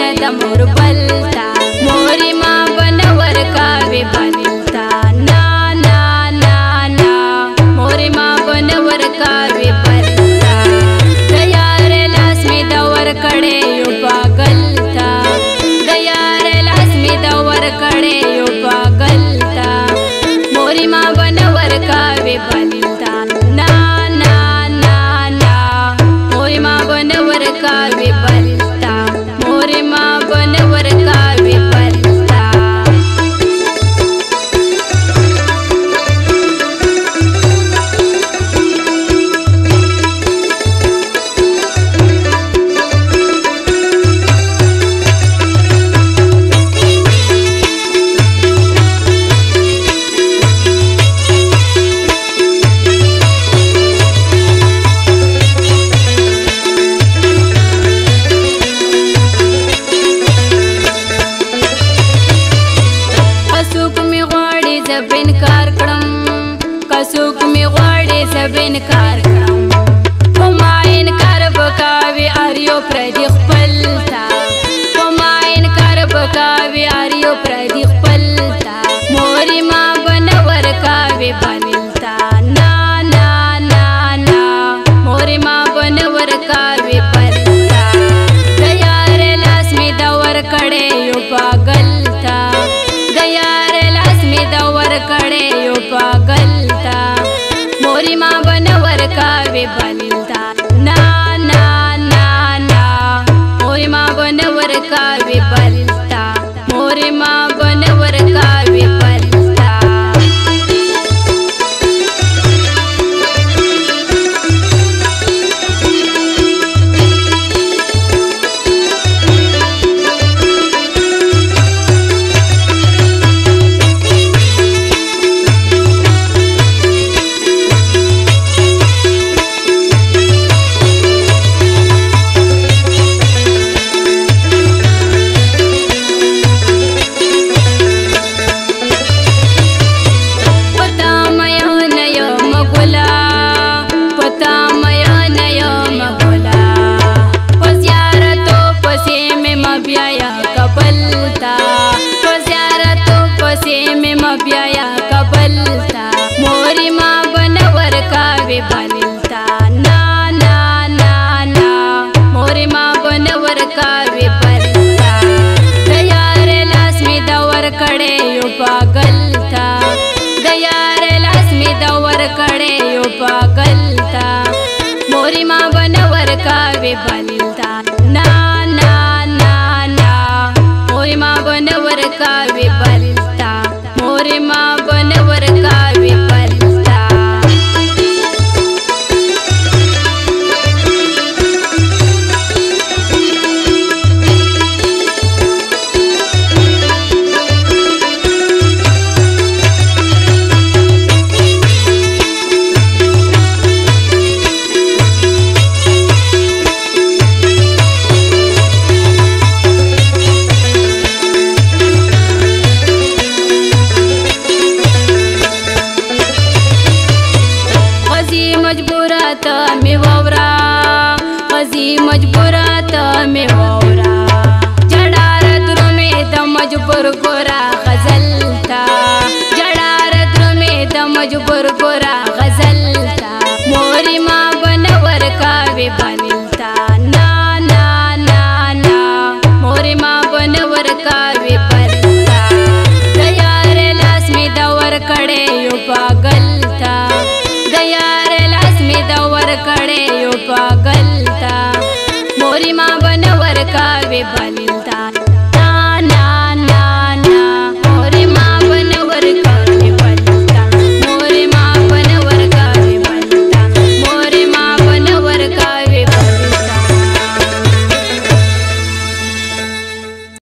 नदमुर बल पे बनिलता ना ना ना ना मोरे माँ बनवर का वे बलिलता मोरे माँ बनवर कावे